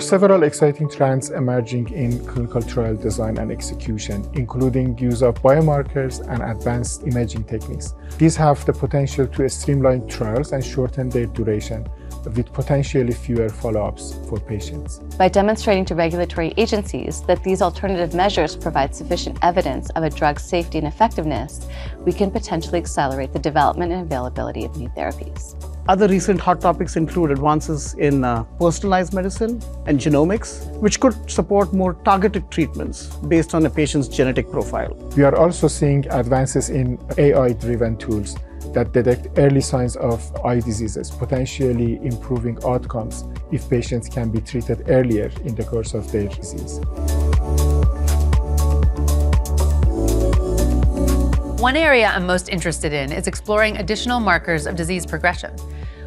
several exciting trends emerging in clinical trial design and execution, including use of biomarkers and advanced imaging techniques. These have the potential to streamline trials and shorten their duration, with potentially fewer follow-ups for patients. By demonstrating to regulatory agencies that these alternative measures provide sufficient evidence of a drug's safety and effectiveness, we can potentially accelerate the development and availability of new therapies. Other recent hot topics include advances in uh, personalized medicine and genomics, which could support more targeted treatments based on a patient's genetic profile. We are also seeing advances in AI-driven tools that detect early signs of eye diseases, potentially improving outcomes if patients can be treated earlier in the course of their disease. One area I'm most interested in is exploring additional markers of disease progression.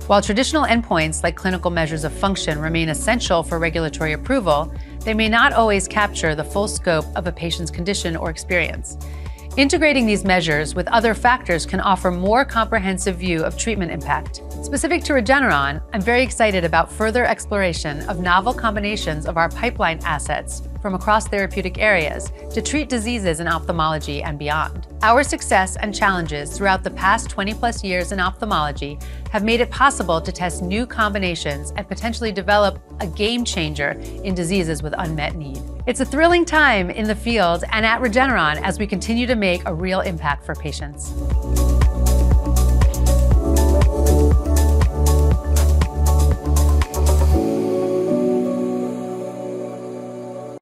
While traditional endpoints like clinical measures of function remain essential for regulatory approval, they may not always capture the full scope of a patient's condition or experience. Integrating these measures with other factors can offer more comprehensive view of treatment impact. Specific to Regeneron, I'm very excited about further exploration of novel combinations of our pipeline assets from across therapeutic areas to treat diseases in ophthalmology and beyond. Our success and challenges throughout the past 20 plus years in ophthalmology have made it possible to test new combinations and potentially develop a game changer in diseases with unmet need. It's a thrilling time in the field and at Regeneron as we continue to make a real impact for patients.